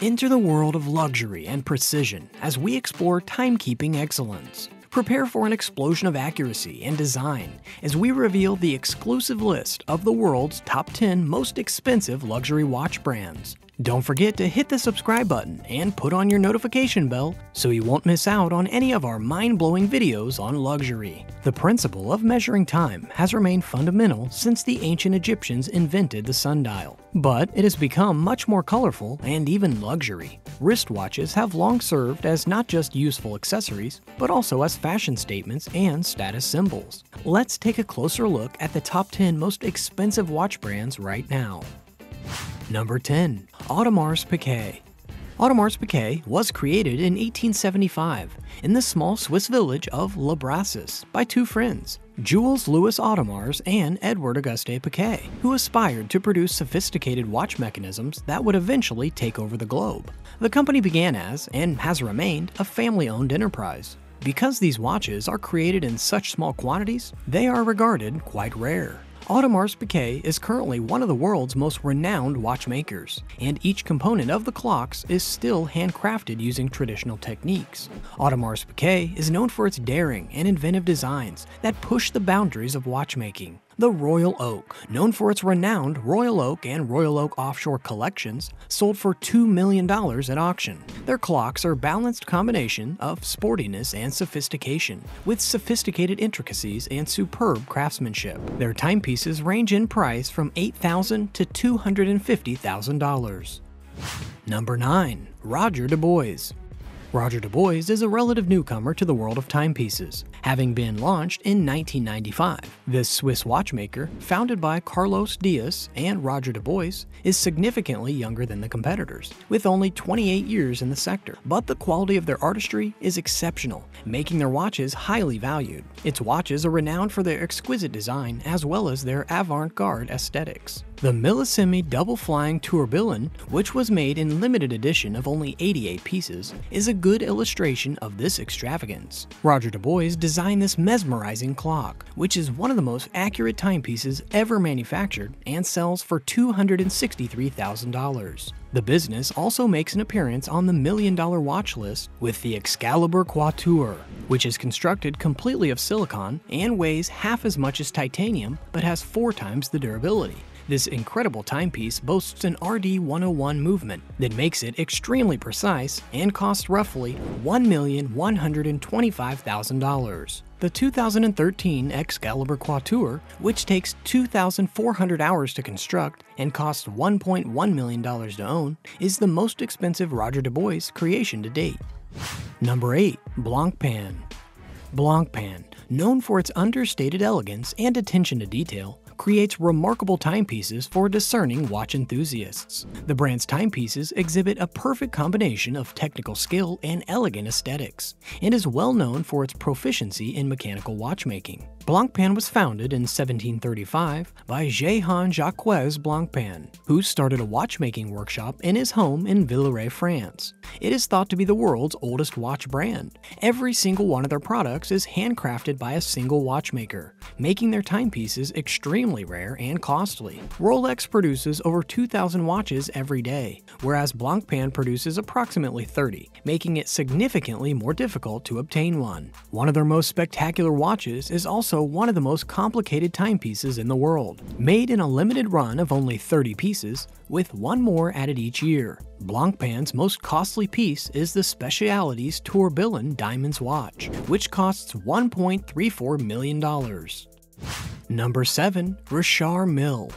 Enter the world of luxury and precision as we explore timekeeping excellence. Prepare for an explosion of accuracy and design as we reveal the exclusive list of the world's top 10 most expensive luxury watch brands. Don't forget to hit the subscribe button and put on your notification bell so you won't miss out on any of our mind-blowing videos on luxury. The principle of measuring time has remained fundamental since the ancient Egyptians invented the sundial, but it has become much more colorful and even luxury. Wristwatches have long served as not just useful accessories, but also as fashion statements and status symbols. Let's take a closer look at the top 10 most expensive watch brands right now. Number 10. Audemars Piguet Audemars Piguet was created in 1875 in the small Swiss village of Le Brassus by two friends, Jules Louis Audemars and Edward Auguste Piguet, who aspired to produce sophisticated watch mechanisms that would eventually take over the globe. The company began as, and has remained, a family-owned enterprise. Because these watches are created in such small quantities, they are regarded quite rare. Audemars Piguet is currently one of the world's most renowned watchmakers, and each component of the clocks is still handcrafted using traditional techniques. Audemars Piguet is known for its daring and inventive designs that push the boundaries of watchmaking. The Royal Oak, known for its renowned Royal Oak and Royal Oak Offshore collections, sold for $2 million at auction. Their clocks are a balanced combination of sportiness and sophistication, with sophisticated intricacies and superb craftsmanship. Their timepieces range in price from 8,000 to $250,000. Number 9. Roger Dubuis Roger Dubuis is a relative newcomer to the world of timepieces, having been launched in 1995. This Swiss watchmaker, founded by Carlos Dias and Roger Dubuis, is significantly younger than the competitors, with only 28 years in the sector. But the quality of their artistry is exceptional, making their watches highly valued. Its watches are renowned for their exquisite design as well as their avant-garde aesthetics. The Millesimi Double Flying Tourbillon, which was made in limited edition of only 88 pieces, is a good illustration of this extravagance. Roger Dubuis designed this mesmerizing clock, which is one of the most accurate timepieces ever manufactured and sells for $263,000. The business also makes an appearance on the million dollar watch list with the Excalibur Quatuor, which is constructed completely of silicon and weighs half as much as titanium but has four times the durability. This incredible timepiece boasts an RD101 movement that makes it extremely precise and costs roughly $1,125,000. The 2013 Excalibur Quatuor, which takes 2,400 hours to construct and costs $1.1 million to own, is the most expensive Roger Dubuis creation to date. Number 8. Blancpain Blancpain, known for its understated elegance and attention to detail, creates remarkable timepieces for discerning watch enthusiasts. The brand's timepieces exhibit a perfect combination of technical skill and elegant aesthetics, and is well known for its proficiency in mechanical watchmaking. Blancpain was founded in 1735 by Jehan Jacques Blancpain, who started a watchmaking workshop in his home in Villeret, France. It is thought to be the world's oldest watch brand. Every single one of their products is handcrafted by a single watchmaker, making their timepieces extremely rare and costly. Rolex produces over 2,000 watches every day, whereas Blancpain produces approximately 30, making it significantly more difficult to obtain one. One of their most spectacular watches is also also one of the most complicated timepieces in the world, made in a limited run of only 30 pieces, with one more added each year. Blancpain's most costly piece is the Specialities Tourbillon Diamonds watch, which costs $1.34 million. Number 7. Richard Mille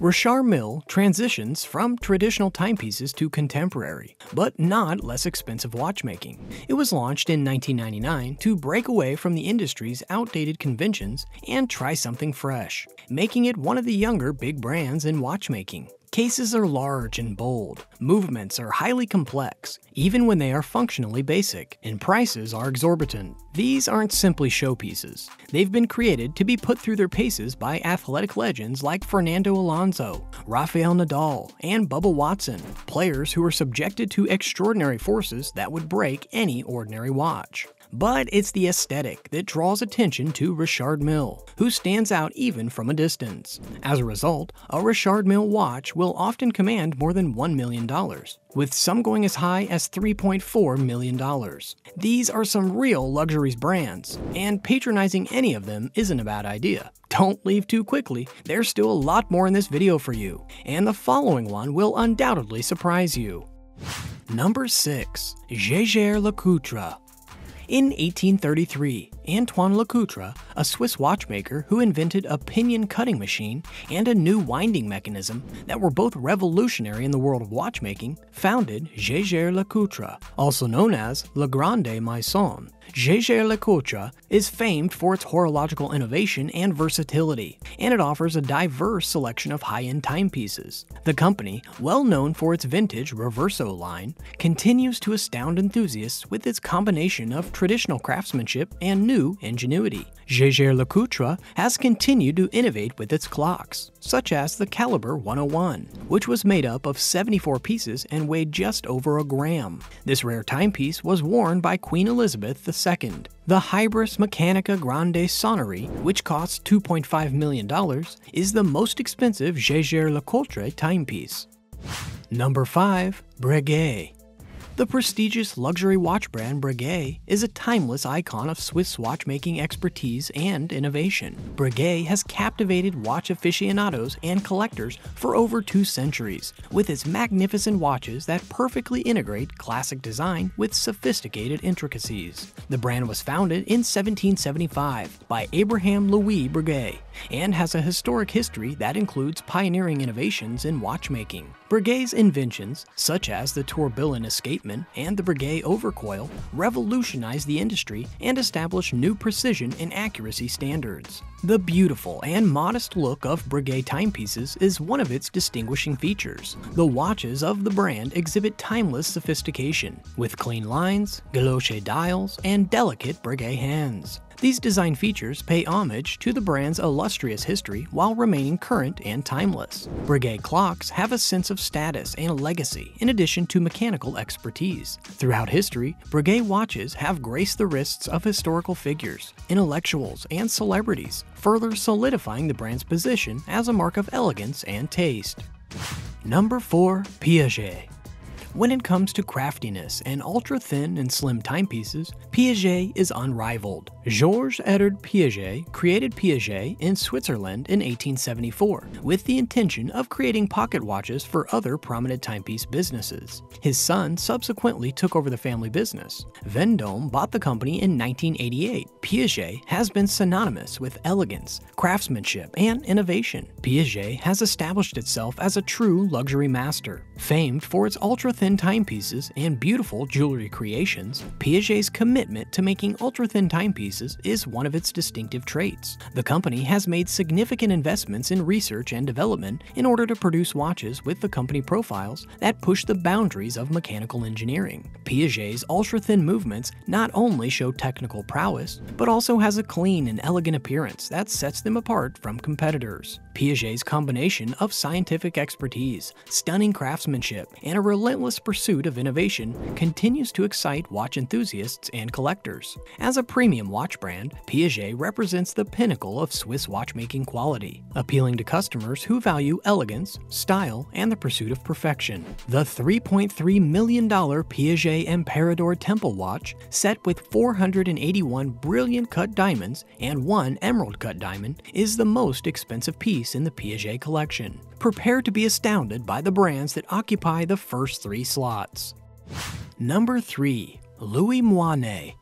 Richard Mille transitions from traditional timepieces to contemporary, but not less expensive watchmaking. It was launched in 1999 to break away from the industry's outdated conventions and try something fresh, making it one of the younger big brands in watchmaking. Cases are large and bold, movements are highly complex, even when they are functionally basic, and prices are exorbitant. These aren't simply showpieces. They've been created to be put through their paces by athletic legends like Fernando Alonso, Rafael Nadal, and Bubba Watson, players who are subjected to extraordinary forces that would break any ordinary watch. But it's the aesthetic that draws attention to Richard Mille, who stands out even from a distance. As a result, a Richard Mille watch will often command more than $1 million, with some going as high as $3.4 million. These are some real luxuries brands, and patronizing any of them isn't a bad idea. Don't leave too quickly, there's still a lot more in this video for you, and the following one will undoubtedly surprise you. Number 6. Jaeger LeCoultre in 1833, Antoine LeCoultre, a Swiss watchmaker who invented a pinion cutting machine and a new winding mechanism that were both revolutionary in the world of watchmaking, founded Jaeger LeCoultre, also known as Le Grande Maison, Jaeger LeCoultre is famed for its horological innovation and versatility, and it offers a diverse selection of high-end timepieces. The company, well known for its vintage Reverso line, continues to astound enthusiasts with its combination of traditional craftsmanship and new ingenuity. LeCoultre has continued to innovate with its clocks, such as the Caliber 101, which was made up of 74 pieces and weighed just over a gram. This rare timepiece was worn by Queen Elizabeth II. The Hybris Mechanica Grande Sonnerie, which costs $2.5 million, is the most expensive Jaeger LeCoultre timepiece. Number 5. Breguet the prestigious luxury watch brand Breguet is a timeless icon of Swiss watchmaking expertise and innovation. Breguet has captivated watch aficionados and collectors for over two centuries, with its magnificent watches that perfectly integrate classic design with sophisticated intricacies. The brand was founded in 1775 by Abraham Louis Breguet and has a historic history that includes pioneering innovations in watchmaking. Breguet's inventions, such as the tourbillon escapement and the Breguet overcoil, revolutionized the industry and established new precision and accuracy standards. The beautiful and modest look of Breguet timepieces is one of its distinguishing features. The watches of the brand exhibit timeless sophistication, with clean lines, guilloche dials, and delicate Breguet hands. These design features pay homage to the brand's illustrious history while remaining current and timeless. Breguet clocks have a sense of status and legacy in addition to mechanical expertise. Throughout history, Breguet watches have graced the wrists of historical figures, intellectuals, and celebrities, further solidifying the brand's position as a mark of elegance and taste. Number 4. Piaget when it comes to craftiness and ultra-thin and slim timepieces, Piaget is unrivaled. Georges Edouard Piaget created Piaget in Switzerland in 1874 with the intention of creating pocket watches for other prominent timepiece businesses. His son subsequently took over the family business. Vendome bought the company in 1988. Piaget has been synonymous with elegance, craftsmanship, and innovation. Piaget has established itself as a true luxury master. Famed for its ultra-thin timepieces and beautiful jewelry creations, Piaget's commitment to making ultra-thin timepieces is one of its distinctive traits. The company has made significant investments in research and development in order to produce watches with the company profiles that push the boundaries of mechanical engineering. Piaget's ultra-thin movements not only show technical prowess, but also has a clean and elegant appearance that sets them apart from competitors. Piaget's combination of scientific expertise, stunning craftsmanship, and a relentless pursuit of innovation continues to excite watch enthusiasts and collectors. As a premium watch brand, Piaget represents the pinnacle of Swiss watchmaking quality, appealing to customers who value elegance, style, and the pursuit of perfection. The $3.3 million Piaget Emperador Temple watch, set with 481 brilliant cut diamonds and one emerald cut diamond, is the most expensive piece in the Piaget collection. Prepare to be astounded by the brands that occupy the first three slots. Number 3. Louis Moinet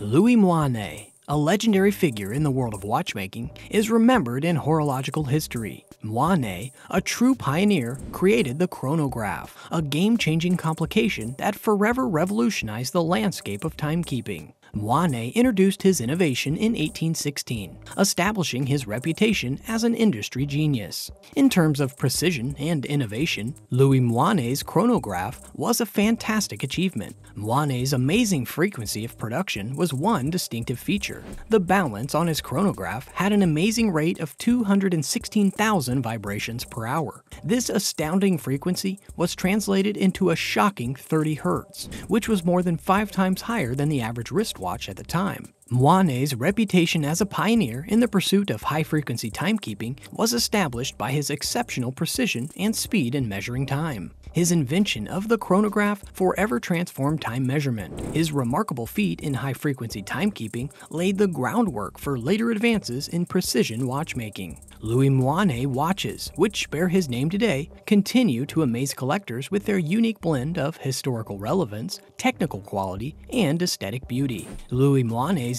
Louis Moinet, a legendary figure in the world of watchmaking, is remembered in horological history. Moinet, a true pioneer, created the chronograph, a game-changing complication that forever revolutionized the landscape of timekeeping. Moinet introduced his innovation in 1816, establishing his reputation as an industry genius. In terms of precision and innovation, Louis Moinet's chronograph was a fantastic achievement. Moinet's amazing frequency of production was one distinctive feature. The balance on his chronograph had an amazing rate of 216,000 vibrations per hour. This astounding frequency was translated into a shocking 30 Hz, which was more than five times higher than the average wristwatch stopwatch at the time. Moinet's reputation as a pioneer in the pursuit of high-frequency timekeeping was established by his exceptional precision and speed in measuring time. His invention of the chronograph forever transformed time measurement. His remarkable feat in high-frequency timekeeping laid the groundwork for later advances in precision watchmaking. Louis Moinet watches, which bear his name today, continue to amaze collectors with their unique blend of historical relevance, technical quality, and aesthetic beauty. Louis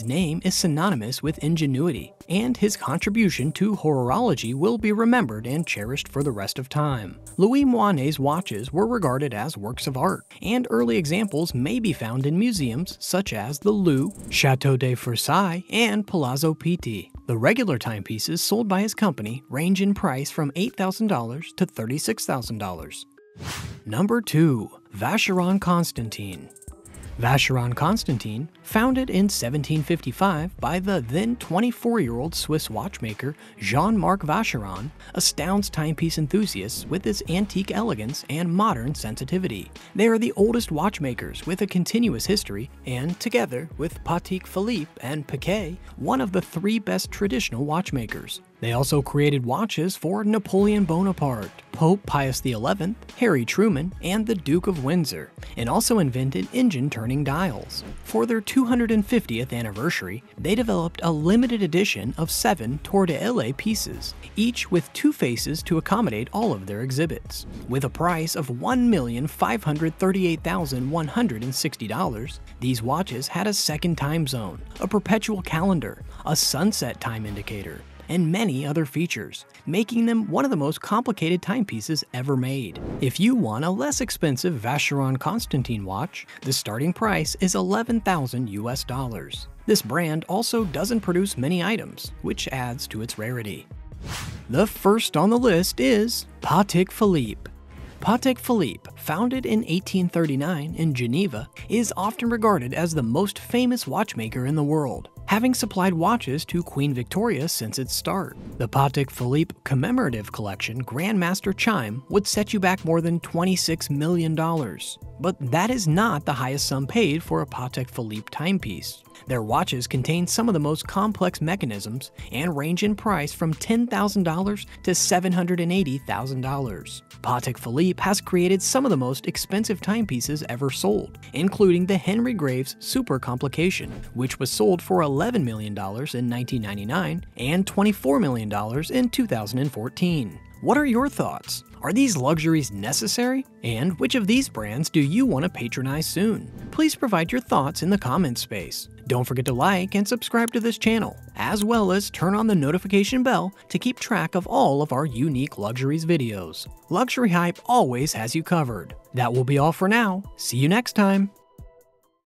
Name is synonymous with ingenuity, and his contribution to horology will be remembered and cherished for the rest of time. Louis Moinet's watches were regarded as works of art, and early examples may be found in museums such as the Louvre, Chateau de Versailles, and Palazzo Pitti. The regular timepieces sold by his company range in price from $8,000 to $36,000. Number 2. Vacheron Constantin Vacheron Constantin, founded in 1755 by the then 24-year-old Swiss watchmaker Jean-Marc Vacheron, astounds timepiece enthusiasts with its antique elegance and modern sensitivity. They are the oldest watchmakers with a continuous history and, together with Patek Philippe and Piguet, one of the three best traditional watchmakers. They also created watches for Napoleon Bonaparte, Pope Pius XI, Harry Truman, and the Duke of Windsor, and also invented engine-turning dials. For their 250th anniversary, they developed a limited edition of seven Tour de l'Île pieces, each with two faces to accommodate all of their exhibits. With a price of $1,538,160, these watches had a second time zone, a perpetual calendar, a sunset time indicator, and many other features, making them one of the most complicated timepieces ever made. If you want a less expensive Vacheron Constantin watch, the starting price is 11,000 US dollars. This brand also doesn't produce many items, which adds to its rarity. The first on the list is Patek Philippe. Patek Philippe, founded in 1839 in Geneva, is often regarded as the most famous watchmaker in the world having supplied watches to Queen Victoria since its start. The Patek Philippe commemorative collection Grandmaster Chime would set you back more than $26 million. But that is not the highest sum paid for a Patek Philippe timepiece. Their watches contain some of the most complex mechanisms and range in price from $10,000 to $780,000. Patek Philippe has created some of the most expensive timepieces ever sold, including the Henry Graves Super Complication, which was sold for $11 million in 1999 and $24 million in 2014. What are your thoughts? Are these luxuries necessary? And which of these brands do you want to patronize soon? Please provide your thoughts in the comments space. Don't forget to like and subscribe to this channel, as well as turn on the notification bell to keep track of all of our unique luxuries videos. Luxury Hype always has you covered. That will be all for now. See you next time.